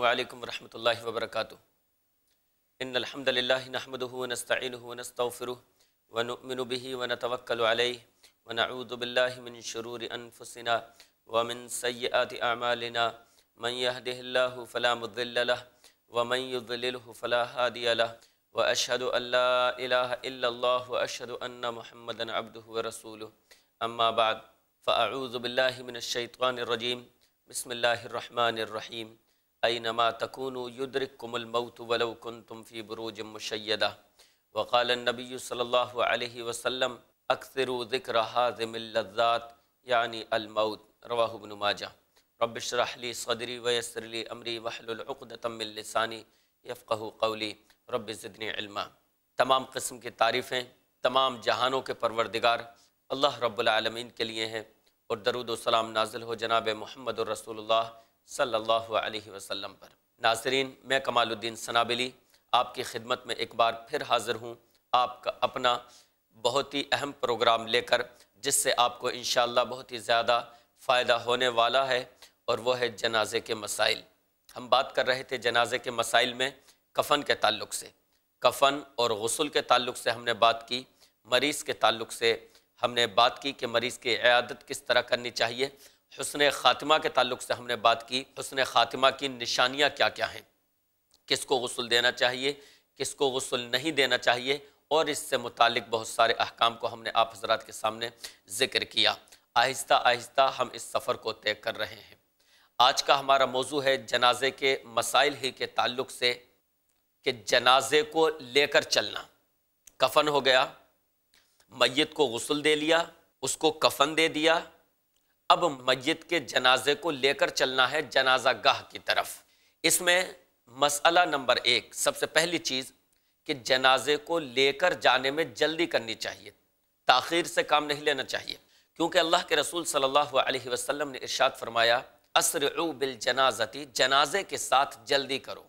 السلام علیکم ورحمۃ اللہ وبرکاتہ۔ ان الحمد للہ نحمده ونستعینه ونستغفره ونؤمن به ونتوکل علیہ ونعوذ باللہ من شرور انفسنا ومن سیئات اعمالنا من يهده الله فلا مضل له ومن يضلله فلا هادي له واشهد ان لا اله الا الله واشهد ان محمدا عبده ورسوله اما بعد، فاعوذ باللہ من الشیطان الرجیم۔ بسم اللہ الرحمن الرحیم۔ اینما تکونوا یدرککم الموت ولو کنتم فی بروج مشیدہ وقال النبی صلی اللہ علیہ وسلم اکثروا ذکر حازم اللذات یعنی الموت. رواہ ابن ماجہ رب اشرح لی صدری ویسر لی امری وحلل عقدۃ من لسانی یفقہ قولی رب زدنی علما. تمام قسم کی تعریفیں، تمام جہانوں کے پروردگار، اللہ رب العالمین کے لیے ہیں اور درود و سلام نازل ہو جناب محمد الرسول اللہ صلی اللہ علیہ وسلم پر۔ ناظرین، میں کمال الدین سنابلی آپ کی خدمت میں ایک بار پھر حاضر ہوں۔ آپ کا اپنا بہت ہی اہم پروگرام لے کر، جس سے آپ کو انشاءاللہ بہت ہی زیادہ فائدہ ہونے والا ہے، اور وہ ہے جنازے کے مسائل۔ ہم بات کر رہے تھے جنازے کے مسائل میں کفن کے تعلق سے۔ کفن اور غسل کے تعلق سے ہم نے بات کی، مریض کے تعلق سے ہم نے بات کی کہ مریض کی عیادت کس طرح کرنی چاہیے۔ حسن خاتمہ کے تعلق سے ہم نے بات کی، حسن خاتمہ کی نشانیاں کیا کیا ہیں؟ کس کو غسل دینا چاہیے، کس کو غسل نہیں دینا چاہیے؟ اور اس سے متعلق بہت سارے احکام کو ہم نے آپ حضرات کے سامنے ذکر کیا۔ آہستہ آہستہ ہم اس سفر کو طے کر رہے ہیں۔ آج کا ہمارا موضوع ہے جنازے کے مسائل ہی کے تعلق سے کہ جنازے کو لے کر چلنا۔ کفن ہو گیا، میت کو غسل دے لیا، اس کو کفن دے دیا اب میت کے جنازے کو لے کر چلنا ہے جنازہ گاہ کی طرف۔ اس میں مسئلہ نمبر ایک، سب سے پہلی چیز کہ جنازے کو لے کر جانے میں جلدی کرنی چاہیے۔ تاخیر سے کام نہیں لینا چاہیے۔ کیونکہ اللہ کے رسول صلی اللہ علیہ وسلم نے ارشاد فرمایا، اسرعو بالجنازتی جنازے کے ساتھ جلدی کرو۔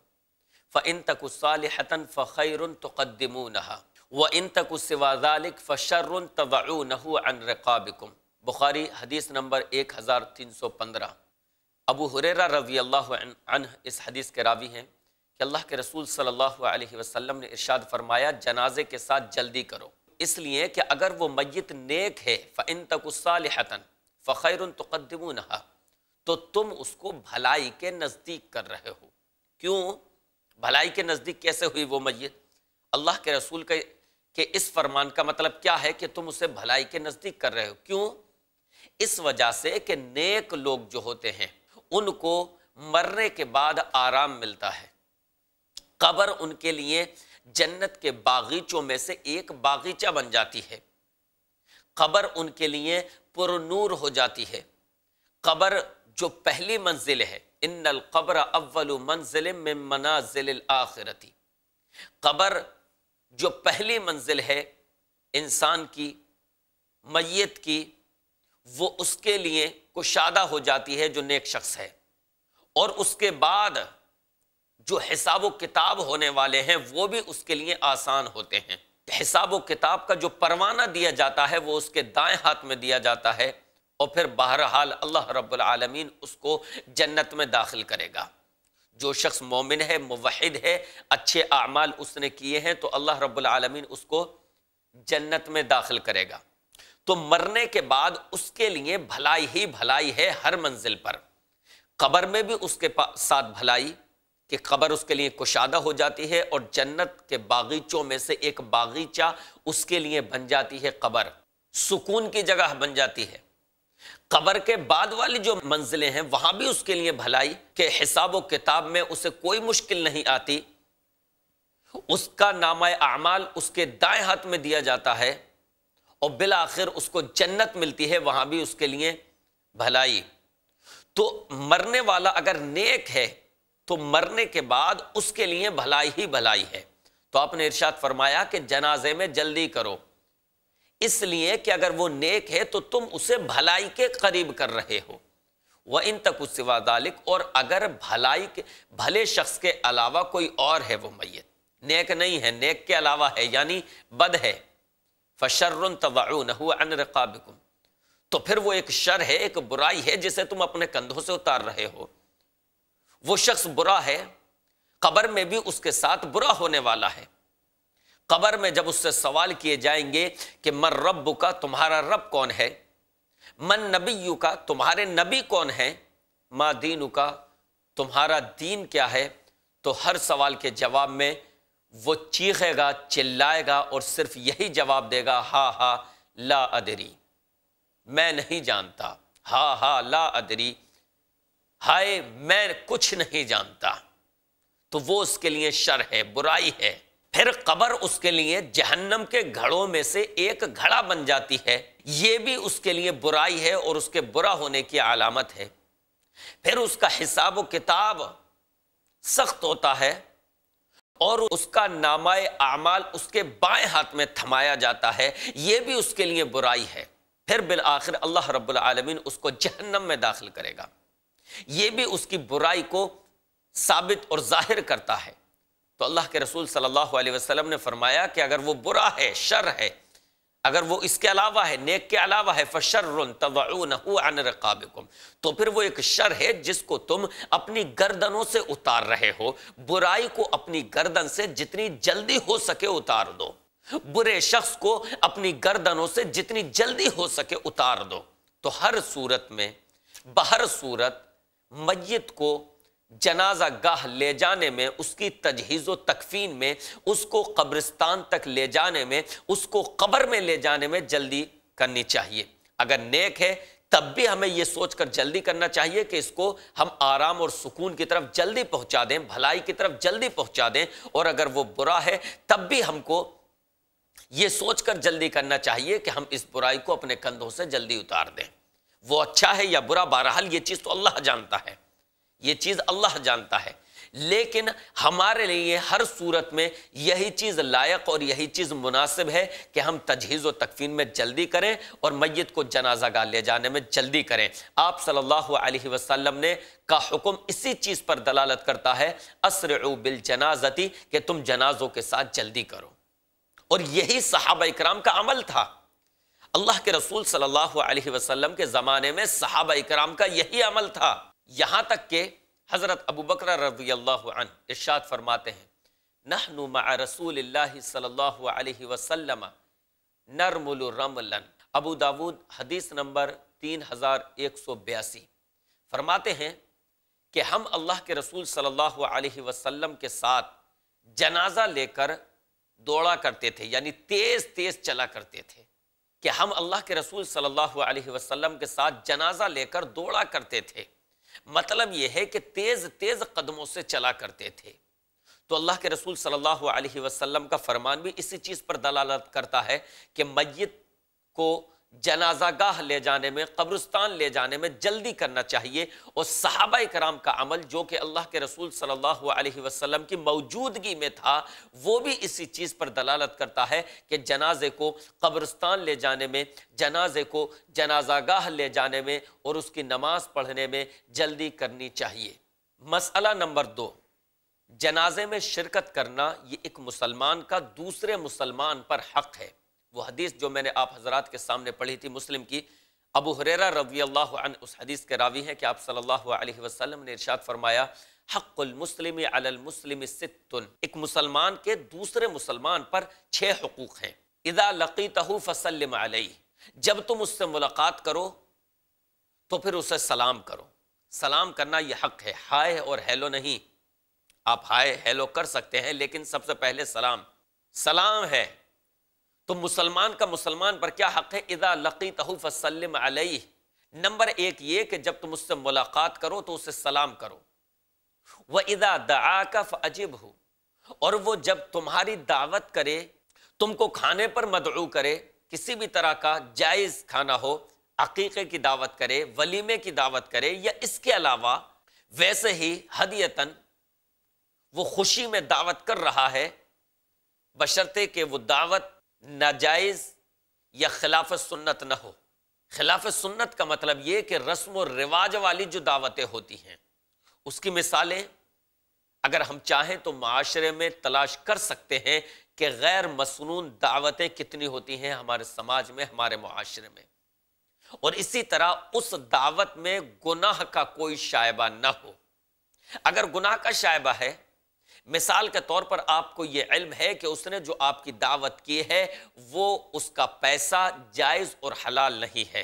فَإِن تَكُ صَالِحَةً فَخَيْرٌ تُقَدِّمُونَهَا۔ وَإِن تَكُ سِوَى ذَلِكَ فَشَرٌ تَضَعُونَهُ عَنْ رِقَابِكُمْ۔ بخاری حدیث نمبر 1315 ابو حریرہ رضی اللہ عنہ اس حدیث کے راوی ہیں کہ اللہ کے رسول صلی اللہ علیہ وسلم نے ارشاد فرمایا، جنازے کے ساتھ جلدی کرو۔ اس لیے کہ اگر وہ میت نیک ہے، فَإِن تَكُ صَالِحَةً فَخَيْرٌ تُقَدِّمُونَهَا۔ تو تم اس کو بھلائی کے نزدیک کر رہے ہو۔ کیوں؟ بھلائی کے نزدیک کیسے ہوئی وہ میت؟ اللہ کے رسول کے کہ اس فرمان کا مطلب کیا ہے کہ تم اسے بھلائی کے نزدیک کر رہے ہو؟ کیوں؟ اس وجہ سے کہ نیک لوگ جو ہوتے ہیں، ان کو مرنے کے بعد آرام ملتا ہے۔ قبر ان کے لیے جنت کے باغیچوں میں سے ایک باغیچہ بن جاتی ہے۔ قبر ان کے لیے پر نور ہو جاتی ہے۔ قبر جو پہلی منزل ہے، ان القبر اول منزل من منازل الاخرتی۔ قبر جو پہلی منزل ہے، انسان کی، میت کی وہ اس کے لیے کشادہ ہو جاتی ہے جو نیک شخص ہے۔ اور اس کے بعد جو حساب و کتاب ہونے والے ہیں، وہ بھی اس کے لیے آسان ہوتے ہیں۔ حساب و کتاب کا جو پروانہ دیا جاتا ہے، وہ اس کے دائیں ہاتھ میں دیا جاتا ہے۔ اور پھر بہرحال اللہ رب العالمین اس کو جنت میں داخل کرے گا۔ جو شخص مومن ہے، موحد ہے، اچھے اعمال اس نے کیے ہیں، تو اللہ رب العالمین اس کو جنت میں داخل کرے گا۔ تو مرنے کے بعد اس کے لیے بھلائی ہی بھلائی ہے ہر منزل پر۔ قبر میں بھی اس کے ساتھ بھلائی، کہ قبر اس کے لیے کشادہ ہو جاتی ہے اور جنت کے باغیچوں میں سے ایک باغیچہ اس کے لیے بن جاتی ہے قبر۔ سکون کی جگہ بن جاتی ہے۔ قبر کے بعد والی جو منزلیں ہیں، وہاں بھی اس کے لیے بھلائی، کہ حساب و کتاب میں اسے کوئی مشکل نہیں آتی۔ اس کا نامہ اعمال اس کے دائیں ہاتھ میں دیا جاتا ہے۔ اور بالآخر اس کو جنت ملتی ہے، وہاں بھی اس کے لیے بھلائی۔ تو مرنے والا اگر نیک ہے، تو مرنے کے بعد اس کے لیے بھلائی ہی بھلائی ہے۔ تو آپ نے ارشاد فرمایا کہ جنازے میں جلدی کرو۔ اس لیے کہ اگر وہ نیک ہے، تو تم اسے بھلائی کے قریب کر رہے ہو۔ وہ ان تک اس ذالک اور اگر بھلائی کے، بھلے شخص کے علاوہ کوئی اور ہے وہ میت۔ نیک نہیں ہے، نیک کے علاوہ ہے یعنی بد ہے۔ فشر تضعونه عن رقابكم۔ تو پھر وہ ایک شر ہے، ایک برائی ہے جسے تم اپنے کندھوں سے اتار رہے ہو۔ وہ شخص برا ہے، قبر میں بھی اس کے ساتھ برا ہونے والا ہے۔ قبر میں جب اس سے سوال کیے جائیں گے کہ من رب کا تمہارا رب کون ہے؟ من نبی کا تمہارے نبی کون ہے ماں دین کا تمہارا دین کیا ہے؟ تو ہر سوال کے جواب میں وہ چیخے گا، چلائے گا اور صرف یہی جواب دے گا ہا ہا لا ادری۔ میں نہیں جانتا۔ ہا ہا لا ادری۔ ہائے، میں کچھ نہیں جانتا۔ تو وہ اس کے لیے شر ہے، برائی ہے۔ پھر قبر اس کے لیے جہنم کے گھڑوں میں سے ایک گھڑا بن جاتی ہے۔ یہ بھی اس کے لیے برائی ہے اور اس کے برا ہونے کی علامت ہے۔ پھر اس کا حساب و کتاب سخت ہوتا ہے۔ اور اس کا نامہ اعمال اس کے بائیں ہاتھ میں تھمایا جاتا ہے، یہ بھی اس کے لیے برائی ہے۔ پھر بالآخر اللہ رب العالمین اس کو جہنم میں داخل کرے گا۔ یہ بھی اس کی برائی کو ثابت اور ظاہر کرتا ہے۔ تو اللہ کے رسول صلی اللہ علیہ وسلم نے فرمایا کہ اگر وہ برا ہے، شر ہے اگر وہ اس کے علاوہ ہے، نیک کے علاوہ ہے، فشر عن رقابکم تو پھر وہ ایک شر ہے جس کو تم اپنی گردنوں سے اتار رہے ہو۔ برائی کو اپنی گردن سے جتنی جلدی ہو سکے اتار دو۔ برے شخص کو اپنی گردنوں سے جتنی جلدی ہو سکے اتار دو۔ تو ہر صورت میں، بہر صورت، میت کو جنازہ گاہ لے جانے میں، اس کی تجہیز و تکفین میں، اس کو قبرستان تک لے جانے میں، اس کو قبر میں لے جانے میں جلدی کرنی چاہیے۔ اگر نیک ہے، تب بھی ہمیں یہ سوچ کر جلدی کرنا چاہیے کہ اس کو ہم آرام اور سکون کی طرف جلدی پہنچا دیں، بھلائی کی طرف جلدی پہنچا دیں۔ اور اگر وہ برا ہے، تب بھی ہم کو یہ سوچ کر جلدی کرنا چاہیے کہ ہم اس برائی کو اپنے کندھوں سے جلدی اتار دیں۔ وہ اچھا ہے یا برا، بہرحال یہ چیز تو اللہ جانتا ہے۔ یہ چیز اللہ جانتا ہے۔ لیکن ہمارے لیے ہر صورت میں یہی چیز لائق اور یہی چیز مناسب ہے کہ ہم تجہیز و تکفین میں جلدی کریں اور میت کو جنازہ گاہ لے جانے میں جلدی کریں۔ آپ صلی اللہ علیہ وسلم نے کا حکم اسی چیز پر دلالت کرتا ہے، اسرعو بالجنازتی، کہ تم جنازوں کے ساتھ جلدی کرو۔ اور یہی صحابہ اکرام کا عمل تھا۔ اللہ کے رسول صلی اللہ علیہ وسلم کے زمانے میں صحابہ اکرام کا یہی عمل تھا۔ یہاں تک کہ حضرت ابو بکر رضی اللہ عنہ ارشاد فرماتے ہیں نحن مع رسول اللہ صلی اللہ علیہ وسلم نرمل رملن. ابو داود حدیث نمبر تین ہزار ایک سو بیاسی. فرماتے ہیں کہ ہم اللہ کے رسول صلی اللہ علیہ وسلم کے ساتھ جنازہ لے کر دوڑا کرتے تھے یعنی تیز تیز چلا کرتے تھے کہ ہم اللہ کے رسول صلی اللہ علیہ وسلم کے ساتھ جنازہ لے کر دوڑا کرتے تھے۔ مطلب یہ ہے کہ تیز تیز قدموں سے چلا کرتے تھے۔ تو اللہ کے رسول صلی اللہ علیہ وسلم کا فرمان بھی اسی چیز پر دلالت کرتا ہے کہ میت کو جنازہ گاہ لے جانے میں، قبرستان لے جانے میں جلدی کرنا چاہیے اور صحابہ کرام کا عمل جو کہ اللہ کے رسول صلی اللہ علیہ وسلم کی موجودگی میں تھا، وہ بھی اسی چیز پر دلالت کرتا ہے کہ جنازے کو قبرستان لے جانے میں، جنازے کو جنازہ گاہ لے جانے میں اور اس کی نماز پڑھنے میں جلدی کرنی چاہیے۔ مسئلہ نمبر دو، جنازے میں شرکت کرنا یہ ایک مسلمان کا دوسرے مسلمان پر حق ہے۔ وہ حدیث جو میں نے آپ حضرات کے سامنے پڑھی تھی مسلم کی، ابو حریرہ رضی اللہ عنہ اس حدیث کے راوی ہیں کہ آپ صلی اللہ علیہ وسلم نے ارشاد فرمایا، حق المسلم علی المسلم ستن ایک مسلمان کے دوسرے مسلمان پر چھ حقوق ہیں۔ اذا لقیتہ فسلم علیہ۔ جب تم اس سے ملاقات کرو تو پھر اسے سلام کرو۔ سلام کرنا یہ حق ہے۔ ہائے اور ہیلو نہیں۔ آپ ہائے ہیلو کر سکتے ہیں، لیکن سب سے پہلے سلام۔ سلام ہے۔ تو مسلمان کا مسلمان پر کیا حق ہے؟ اذا لقیتہ فسلم علیہ۔ نمبر ایک یہ کہ جب تم اس سے ملاقات کرو تو اسے سلام کرو۔ وَإِذَا دَعَاكَ فَأَجِبْهُ۔ اور وہ جب تمہاری دعوت کرے، تم کو کھانے پر مدعو کرے، کسی بھی طرح کا جائز کھانا ہو، عقیقے کی دعوت کرے، ولیمے کی دعوت کرے، یا اس کے علاوہ ویسے ہی ہدیتاً وہ خوشی میں دعوت کر رہا ہے، بشرطے کہ وہ دعوت ناجائز یا خلاف سنت نہ ہو۔ خلاف سنت کا مطلب یہ کہ رسم و رواج والی جو دعوتیں ہوتی ہیں، اس کی مثالیں اگر ہم چاہیں تو معاشرے میں تلاش کر سکتے ہیں کہ غیر مسنون دعوتیں کتنی ہوتی ہیں ہمارے سماج میں، ہمارے معاشرے میں۔ اور اسی طرح اس دعوت میں گناہ کا کوئی شائبہ نہ ہو۔ اگر گناہ کا شائبہ ہے مثال کے طور پر آپ کو یہ علم ہے کہ اس نے جو آپ کی دعوت کی ہے، وہ اس کا پیسہ جائز اور حلال نہیں ہے۔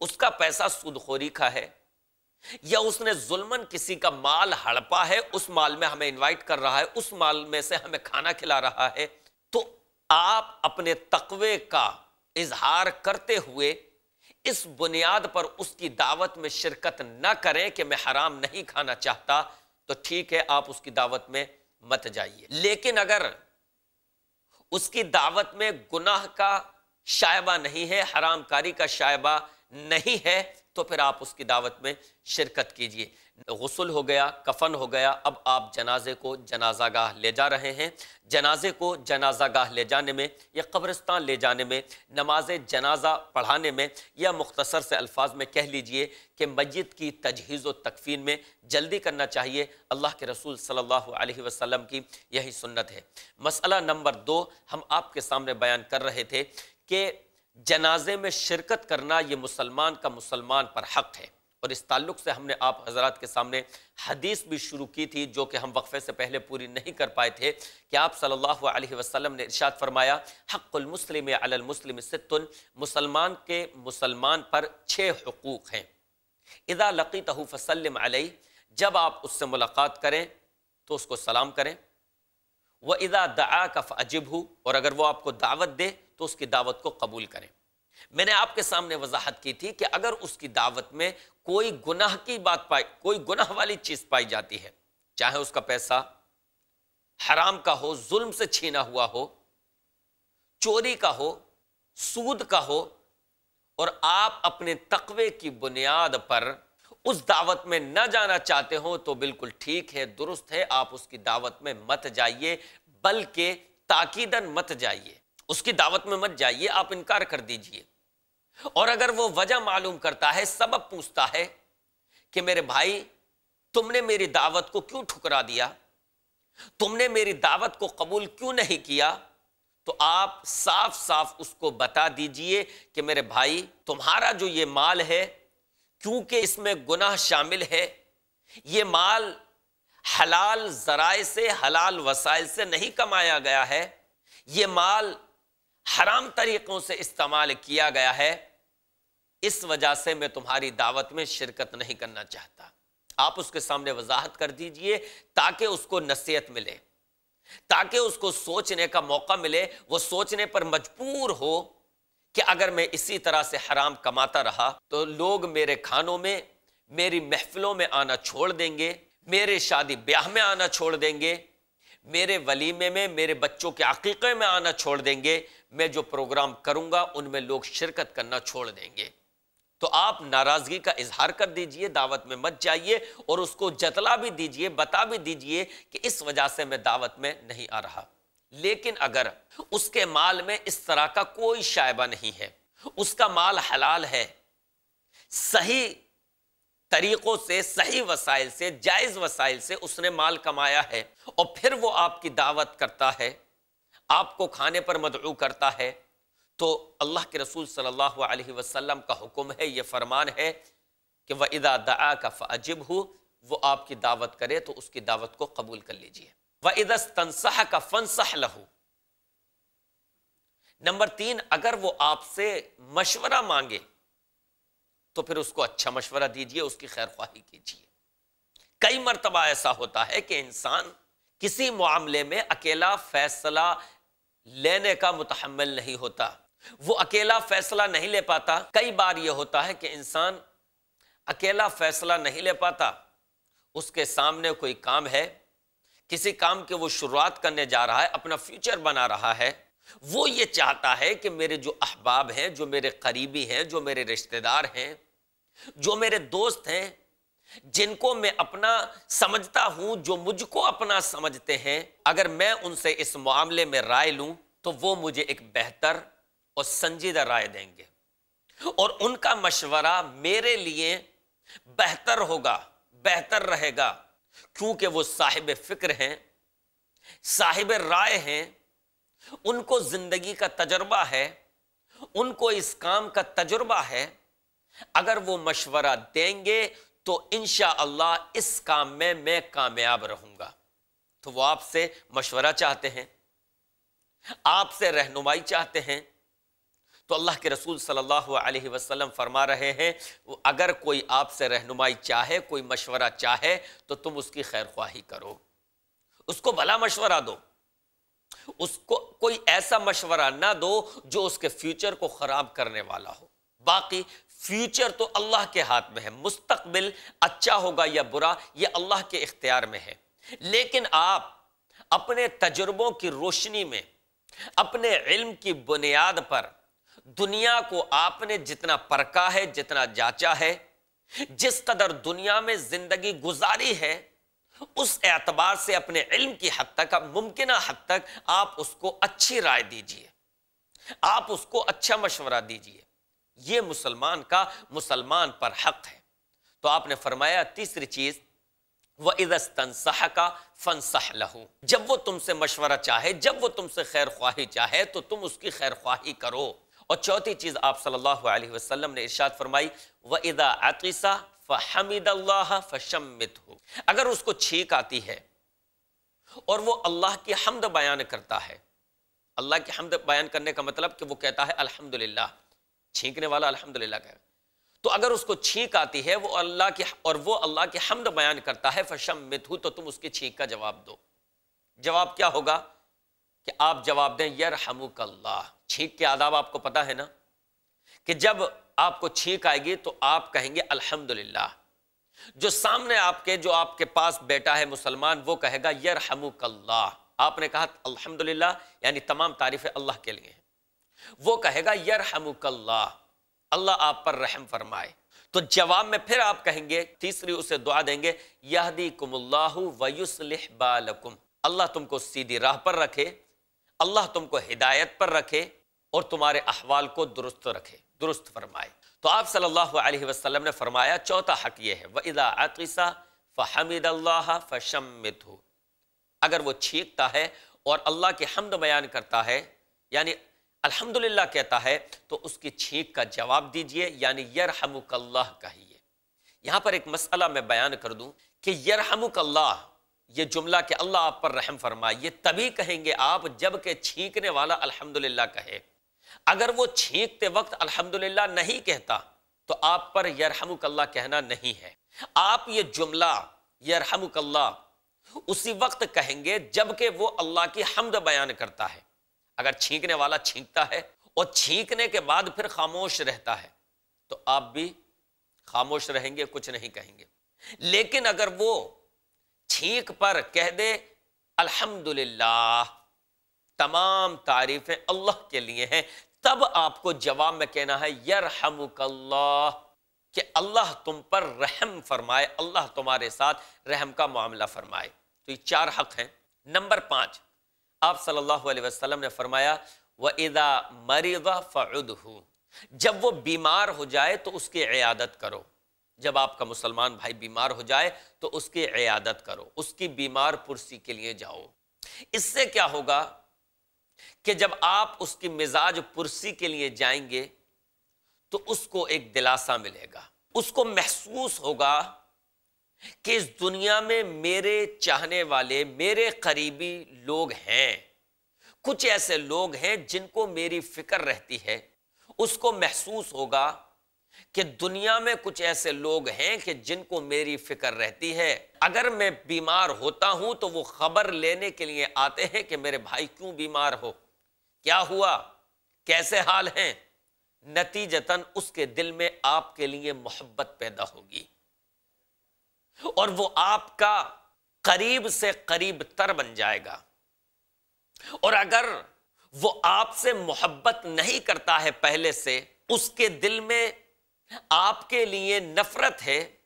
اس کا پیسہ سود خوری کا ہے۔ یا اس نے ظلمن کسی کا مال ہڑپا ہے، اس مال میں ہمیں انوائٹ کر رہا ہے، اس مال میں سے ہمیں کھانا کھلا رہا ہے۔ تو آپ اپنے تقوی کا اظہار کرتے ہوئے اس بنیاد پر اس کی دعوت میں شرکت نہ کریں کہ میں حرام نہیں کھانا چاہتا۔ تو ٹھیک ہے، آپ اس کی دعوت میں مت جائیے۔ لیکن اگر اس کی دعوت میں گناہ کا شائبہ نہیں ہے، حرام کاری کا شائبہ نہیں ہے تو پھر آپ اس کی دعوت میں شرکت کیجیے۔ غسل ہو گیا، کفن ہو گیا، اب آپ جنازے کو جنازہ گاہ لے جا رہے ہیں۔ جنازے کو جنازہ گاہ لے جانے میں یا قبرستان لے جانے میں، نماز جنازہ پڑھانے میں یا مختصر سے الفاظ میں کہہ لیجیے کہ مسجد کی تجہیز و تکفین میں جلدی کرنا چاہیے۔ اللہ کے رسول صلی اللہ علیہ وسلم کی یہی سنت ہے۔ مسئلہ نمبر دو، ہم آپ کے سامنے بیان کر رہے تھے کہ جنازے میں شرکت کرنا یہ مسلمان کا مسلمان پر حق ہے۔ اور اس تعلق سے ہم نے آپ حضرات کے سامنے حدیث بھی شروع کی تھی جو کہ ہم وقفے سے پہلے پوری نہیں کر پائے تھے کہ آپ صلی اللہ علیہ وسلم نے ارشاد فرمایا، حق المسلم علی المسلم ستن مسلمان کے مسلمان پر چھ حقوق ہیں۔ اذا لقیتہ فسلم علیہ، جب آپ اس سے ملاقات کریں تو اس کو سلام کریں۔ وہ ادا دعا کا فجب ہو اور اگر وہ آپ کو دعوت دے تو اس کی دعوت کو قبول کریں۔ میں نے آپ کے سامنے وضاحت کی تھی کہ اگر اس کی دعوت میں کوئی گناہ کی بات پائی، کوئی گناہ والی چیز پائی جاتی ہے، چاہے اس کا پیسہ حرام کا ہو، ظلم سے چھینا ہوا ہو، چوری کا ہو، سود کا ہو، اور آپ اپنے تقوی کی بنیاد پر اس دعوت میں نہ جانا چاہتے ہو تو بالکل ٹھیک ہے، درست ہے، آپ اس کی دعوت میں مت جائیے، بلکہ تاکیدن مت جائیے۔ اس کی دعوت میں مت جائیے، آپ انکار کر دیجیے۔ اور اگر وہ وجہ معلوم کرتا ہے، سبب پوچھتا ہے کہ میرے بھائی، تم نے میری دعوت کو کیوں ٹھکرا دیا؟ تم نے میری دعوت کو قبول کیوں نہیں کیا؟ تو آپ صاف صاف اس کو بتا دیجیے کہ میرے بھائی، تمہارا جو یہ مال ہے، کیونکہ اس میں گناہ شامل ہے، یہ مال حلال ذرائع سے، حلال وسائل سے نہیں کمایا گیا ہے، یہ مال حرام طریقوں سے استعمال کیا گیا ہے، اس وجہ سے میں تمہاری دعوت میں شرکت نہیں کرنا چاہتا۔ آپ اس کے سامنے وضاحت کر دیجیے تاکہ اس کو نصیحت ملے، تاکہ اس کو سوچنے کا موقع ملے۔ وہ سوچنے پر مجبور ہو کہ اگر میں اسی طرح سے حرام کماتا رہا تو لوگ میرے کھانوں میں، میری محفلوں میں آنا چھوڑ دیں گے، میرے شادی بیاہ میں آنا چھوڑ دیں گے، میرے ولیمے میں، میرے بچوں کے عقیقے میں آنا چھوڑ دیں گے۔ میں جو پروگرام کروں گا، ان میں لوگ شرکت کرنا چھوڑ دیں گے۔ تو آپ ناراضگی کا اظہار کر دیجیے، دعوت میں مت جائیے اور اس کو جتلا بھی دیجیے، بتا بھی دیجیے کہ اس وجہ سے میں دعوت میں نہیں آ رہا۔ لیکن اگر اس کے مال میں اس طرح کا کوئی شائبہ نہیں ہے، اس کا مال حلال ہے، صحیح طریقوں سے، صحیح وسائل سے، جائز وسائل سے اس نے مال کمایا ہے اور پھر وہ آپ کی دعوت کرتا ہے آپ کو کھانے پر مدعو کرتا ہے، تو اللہ کے رسول صلی اللہ علیہ وسلم کا حکم ہے، یہ فرمان ہے کہ وہ ادا دعا کا ہو وہ آپ کی دعوت کرے تو اس کی دعوت کو قبول کر لیجیے۔ وہ ادس تنسح کا لہو نمبر تین، اگر وہ آپ سے مشورہ مانگے تو پھر اس کو اچھا مشورہ دیجیے، اس کی خیر خواہی کیجیے۔ کئی مرتبہ ایسا ہوتا ہے کہ انسان کسی معاملے میں اکیلا، فیصلہ لینے کا متحمل نہیں ہوتا۔ وہ اکیلا فیصلہ نہیں لے پاتا۔ کئی بار یہ ہوتا ہے کہ انسان اکیلا فیصلہ نہیں لے پاتا۔ اس کے سامنے کوئی کام ہے۔ کسی کام کے وہ شروعات کرنے جا رہا ہے، اپنا فیوچر بنا رہا ہے۔ وہ یہ چاہتا ہے کہ میرے جو احباب ہیں، جو میرے قریبی ہیں، جو میرے رشتہ دار ہیں، جو میرے دوست ہیں جن کو میں اپنا سمجھتا ہوں، جو مجھ کو اپنا سمجھتے ہیں، اگر میں ان سے اس معاملے میں رائے لوں، تو وہ مجھے ایک بہتر اور سنجیدہ رائے دیں گے۔ اور ان کا مشورہ میرے لیے بہتر ہوگا، بہتر رہے گا، کیونکہ وہ صاحب فکر ہیں، صاحب رائے ہیں۔ ان کو زندگی کا تجربہ ہے، ان کو اس کام کا تجربہ ہے۔ اگر وہ مشورہ دیں گے تو انشاءاللہ اللہ اس کام میں میں کامیاب رہوں گا۔ تو وہ آپ سے مشورہ چاہتے ہیں، آپ سے رہنمائی چاہتے ہیں۔ تو اللہ کے رسول صلی اللہ علیہ وسلم فرما رہے ہیں، اگر کوئی آپ سے رہنمائی چاہے، کوئی مشورہ چاہے، تو تم اس کی خیر خواہی کرو۔ اس کو بھلا مشورہ دو۔ اس کو کوئی ایسا مشورہ نہ دو جو اس کے فیوچر کو خراب کرنے والا ہو۔ باقی فیوچر تو اللہ کے ہاتھ میں ہے۔ مستقبل اچھا ہوگا یا برا، یہ اللہ کے اختیار میں ہے۔ لیکن آپ اپنے تجربوں کی روشنی میں، اپنے علم کی بنیاد پر دنیا کو آپ نے جتنا پرکا ہے، جتنا جاچا ہے، جس قدر دنیا میں زندگی گزاری ہے، اس اعتبار سے اپنے علم کی حد تک، ممکنہ حد تک آپ اس کو اچھی رائے دیجیے۔ آپ اس کو اچھا مشورہ دیجیے۔ یہ مسلمان کا مسلمان پر حق ہے۔ تو آپ نے فرمایا تیسری چیز وہ ادستنسح کا فنسح لہو جب وہ تم سے مشورہ چاہے، جب وہ تم سے خیر خواہی چاہے، تو تم اس کی خیر خواہی کرو۔ اور چوتھی چیز آپ صلی اللہ علیہ وسلم نے ارشاد فرمائی، وَإِذَا عَقِسَ فَحَمِدَ اللَّهَ فَشَمِّتْهُ۔ اگر اس کو چھیک آتی ہے اور وہ اللہ کی حمد بیان کرتا ہے، اللہ کی حمد بیان کرنے کا مطلب کہ وہ کہتا ہے الحمدللہ۔ چھینکنے والا الحمدللہ کہے تو اگر اس کو چھینک آتی ہے، وہ اللہ کی اور وہ اللہ کی حمد بیان کرتا ہے فشم فَشَمِّتْهُ، تو تم اس کی چھینک کا جواب دو۔ جواب کیا ہوگا؟ کہ آپ جواب دیں، یرحمک اللہ۔ چھینک کے آداب آپ کو پتا ہے نا؟ کہ جب آپ کو چھینک آئے گی تو آپ کہیں گے، الحمدللہ۔ جو سامنے آپ کے، جو آپ کے پاس بیٹا ہے مسلمان، وہ کہے گا، یرحمک اللہ۔ آپ نے کہا، الحمدللہ یعنی تمام تعریفیں اللہ کے لیے ہیں۔ وہ کہے گا، یرحمک اللہ. اللہ آپ پر رحم فرمائے۔ تو جواب میں پھر آپ کہیں گے، تیسری اسے دعا دیں گے، یہدیکم اللہ ویسلح بالکم۔ اللہ تم کو سیدھی راہ پر رکھے، اللہ تم کو ہدایت پر رکھے اور تمہارے احوال کو درست رکھے، درست فرمائے۔ تو آپ صلی اللہ علیہ وسلم نے فرمایا، چوتھا حق یہ ہے، وَإِذَا عَقِسَ فَحَمِدَ اللَّهَ فَشَمِّتْهُ۔ اگر وہ چھیکتا ہے اور اللہ کی حمد بیان کرتا ہے یعنی الحمدللہ کہتا ہے، تو اس کی چھینک کا جواب دیجیے یعنی یرحمک اللہ کہیے۔ یہاں پر ایک مسئلہ میں بیان کر دوں کہ یرحمک اللہ، یہ جملہ کہ اللہ آپ پر رحم فرمائے، یہ تبھی کہیں گے آپ جبکہ چھینکنے والا الحمدللہ کہے۔ اگر وہ چھینکتے وقت الحمدللہ نہیں کہتا، تو آپ پر یرحمک اللہ کہنا نہیں ہے۔ آپ یہ جملہ یرحمک اللہ، اسی وقت کہیں گے جبکہ وہ اللہ کی حمد بیان کرتا ہے۔ اگر چھینکنے والا چھینکتا ہے اور چھینکنے کے بعد پھر خاموش رہتا ہے، تو آپ بھی خاموش رہیں گے، کچھ نہیں کہیں گے۔ لیکن اگر وہ چھینک پر کہہ دے، الحمدللہ، تمام تعریفیں اللہ کے لیے ہیں، تب آپ کو جواب میں کہنا ہے یرحمک اللہ کہ اللہ تم پر رحم فرمائے، اللہ تمہارے ساتھ رحم کا معاملہ فرمائے۔ تو یہ چار حق ہیں۔ نمبر پانچ آپ صلی اللہ علیہ وسلم نے فرمایا، وَإِذَا مَرِضَ فَعُدْهُ۔ جب وہ بیمار ہو جائے تو اس کی عیادت کرو۔ جب آپ کا مسلمان بھائی بیمار ہو جائے تو اس کی عیادت کرو۔ اس کی بیمار پرسی کے لیے جاؤ۔ اس سے کیا ہوگا کہ جب آپ اس کی مزاج پرسی کے لیے جائیں گے تو اس کو ایک دلاسا ملے گا۔ اس کو محسوس ہوگا کہ اس دنیا میں میرے چاہنے والے، میرے قریبی لوگ ہیں۔ کچھ ایسے لوگ ہیں جن کو میری فکر رہتی ہے۔ اس کو محسوس ہوگا کہ دنیا میں کچھ ایسے لوگ ہیں کہ جن کو میری فکر رہتی ہے۔ اگر میں بیمار ہوتا ہوں تو وہ خبر لینے کے لیے آتے ہیں کہ میرے بھائی کیوں بیمار ہو۔ کیا ہوا؟ کیسے حال ہیں؟ نتیجتاً اس کے دل میں آپ کے لیے محبت پیدا ہوگی۔ اور وہ آپ کا قریب سے قریب تر بن جائے گا۔ اور اگر وہ آپ سے محبت نہیں کرتا ہے پہلے سے، اس کے دل میں آپ کے لیے نفرت ہے،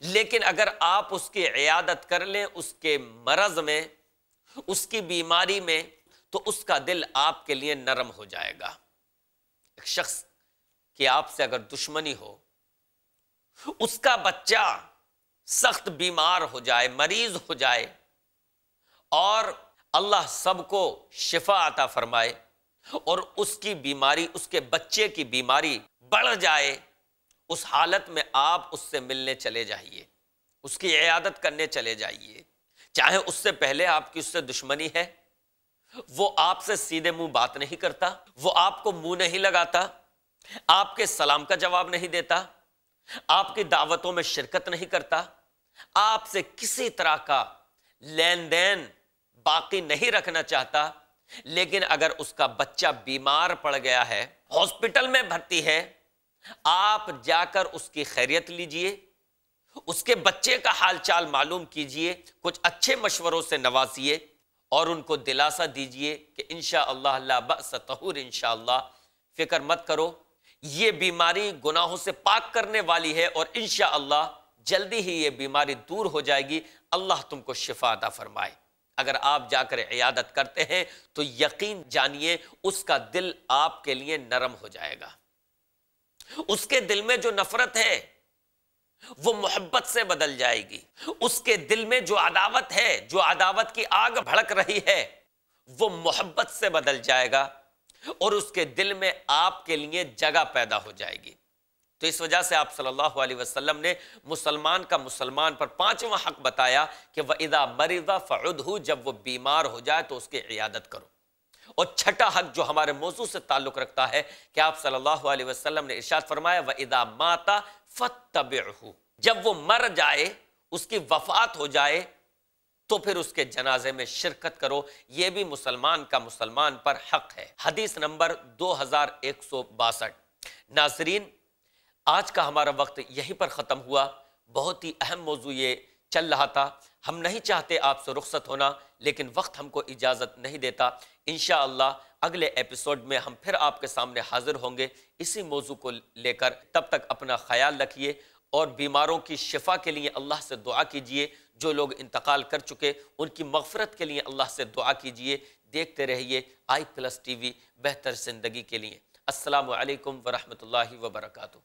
لیکن اگر آپ اس کی عیادت کر لیں، اس کے مرض میں، اس کی بیماری میں، تو اس کا دل آپ کے لیے نرم ہو جائے گا۔ ایک شخص کہ آپ سے اگر دشمنی ہو، اس کا بچہ سخت بیمار ہو جائے، مریض ہو جائے۔ اور اللہ سب کو شفا عطا فرمائے اور اس کی بیماری، اس کے بچے کی بیماری بڑھ جائے۔ اس حالت میں آپ اس سے ملنے چلے جائیے۔ اس کی عیادت کرنے چلے جائیے۔ چاہے اس سے پہلے آپ کی اس سے دشمنی ہے، وہ آپ سے سیدھے منہ بات نہیں کرتا، وہ آپ کو منہ نہیں لگاتا، آپ کے سلام کا جواب نہیں دیتا، آپ کی دعوتوں میں شرکت نہیں کرتا۔ آپ سے کسی طرح کا لین دین باقی نہیں رکھنا چاہتا، لیکن اگر اس کا بچہ بیمار پڑ گیا ہے، ہاسپٹل میں بھرتی ہے، آپ جا کر اس کی خیریت لیجیے، اس کے بچے کا حال چال معلوم کیجیے، کچھ اچھے مشوروں سے نوازیے اور ان کو دلاسا دیجیے کہ انشاءاللہ اللہ بأس تحور انشاءاللہ، فکر مت کرو، یہ بیماری گناہوں سے پاک کرنے والی ہے اور انشاءاللہ جلدی ہی یہ بیماری دور ہو جائے گی، اللہ تم کو شفا عطا فرمائے۔ اگر آپ جا کر عیادت کرتے ہیں تو یقین جانیے اس کا دل آپ کے لیے نرم ہو جائے گا۔ اس کے دل میں جو نفرت ہے، وہ محبت سے بدل جائے گی۔ اس کے دل میں جو عداوت ہے، جو عداوت کی آگ بھڑک رہی ہے، وہ محبت سے بدل جائے گا اور اس کے دل میں آپ کے لیے جگہ پیدا ہو جائے گی۔ تو اس وجہ سے آپ صلی اللہ علیہ وسلم نے مسلمان کا مسلمان پر پانچواں حق بتایا کہ وہ ادا مریضہ جب وہ بیمار ہو جائے تو اس کی عیادت کرو۔ اور چھٹا حق جو ہمارے موضوع سے تعلق رکھتا ہے کہ آپ صلی اللہ علیہ وسلم نے ارشاد فرمایا وہ ادا ماتا فتب جب وہ مر جائے، اس کی وفات ہو جائے، تو پھر اس کے جنازے میں شرکت کرو۔ یہ بھی مسلمان کا مسلمان پر حق ہے۔ حدیث نمبر دو ہزار ایک سو باسٹھ۔ ناظرین آج کا ہمارا وقت یہیں پر ختم ہوا۔ بہت ہی اہم موضوع یہ چل رہا تھا۔ ہم نہیں چاہتے آپ سے رخصت ہونا، لیکن وقت ہم کو اجازت نہیں دیتا۔ انشاءاللہ اگلے ایپیسوڈ میں ہم پھر آپ کے سامنے حاضر ہوں گے۔ اسی موضوع کو لے کر تب تک اپنا خیال رکھیے اور بیماروں کی شفا کے لیے اللہ سے دعا کیجیے جو لوگ انتقال کر چکے، ان کی مغفرت کے لیے اللہ سے دعا کیجیے دیکھتے رہیے آئی پلس ٹی وی بہتر زندگی کے لیے۔ السلام علیکم ورحمۃ اللہ وبرکاتہ۔